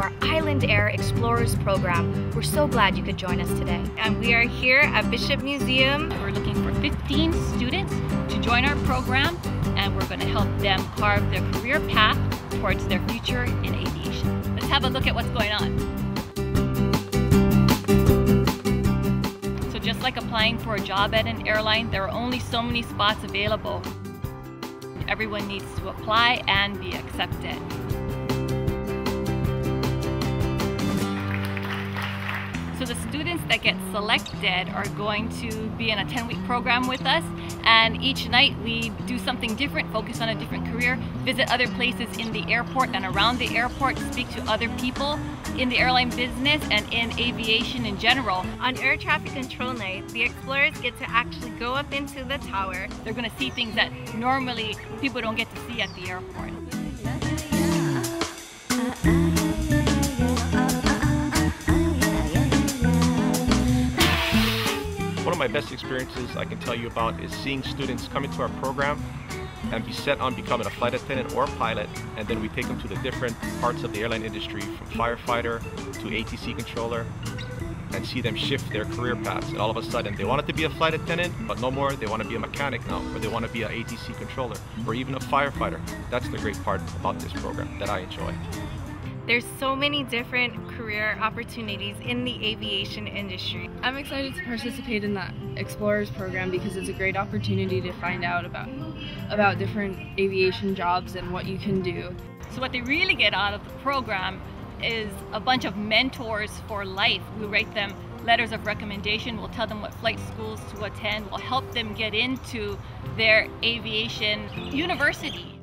our Island Air Explorers program. We're so glad you could join us today. And we are here at Bishop Museum. We're looking for 15 students to join our program and we're going to help them carve their career path towards their future in aviation. Let's have a look at what's going on. So just like applying for a job at an airline, there are only so many spots available. Everyone needs to apply and be accepted. So the students that get selected are going to be in a 10-week program with us and each night we do something different, focus on a different career, visit other places in the airport and around the airport, speak to other people in the airline business and in aviation in general. On air traffic control night, the explorers get to actually go up into the tower. They're going to see things that normally people don't get to see at the airport. My best experiences I can tell you about is seeing students come into our program and be set on becoming a flight attendant or a pilot and then we take them to the different parts of the airline industry from firefighter to ATC controller and see them shift their career paths and all of a sudden they wanted to be a flight attendant but no more they want to be a mechanic now or they want to be an ATC controller or even a firefighter. That's the great part about this program that I enjoy. There's so many different career opportunities in the aviation industry. I'm excited to participate in that Explorers program because it's a great opportunity to find out about about different aviation jobs and what you can do. So what they really get out of the program is a bunch of mentors for life. We write them letters of recommendation, we'll tell them what flight schools to attend, we'll help them get into their aviation university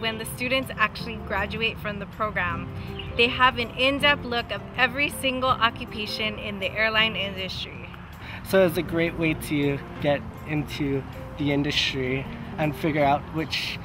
when the students actually graduate from the program, they have an in-depth look of every single occupation in the airline industry. So it's a great way to get into the industry and figure out which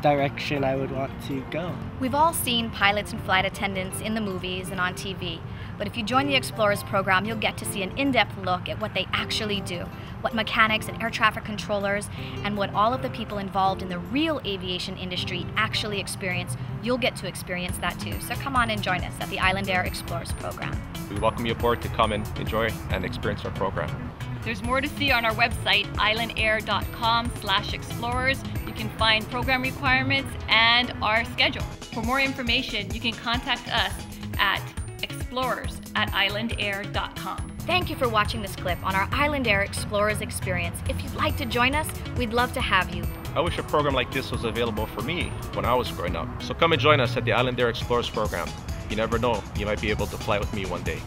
direction I would want to go. We've all seen pilots and flight attendants in the movies and on TV, but if you join the Explorers program, you'll get to see an in-depth look at what they actually do, what mechanics and air traffic controllers, and what all of the people involved in the real aviation industry actually experience. You'll get to experience that too. So come on and join us at the Island Air Explorers program. We welcome you aboard to come and enjoy and experience our program. There's more to see on our website, islandair.com slash explorers. You can find program requirements and our schedule. For more information, you can contact us at explorers at islandair.com. Thank you for watching this clip on our Island Air Explorers experience. If you'd like to join us, we'd love to have you. I wish a program like this was available for me when I was growing up. So come and join us at the Island Air Explorers program. You never know, you might be able to fly with me one day.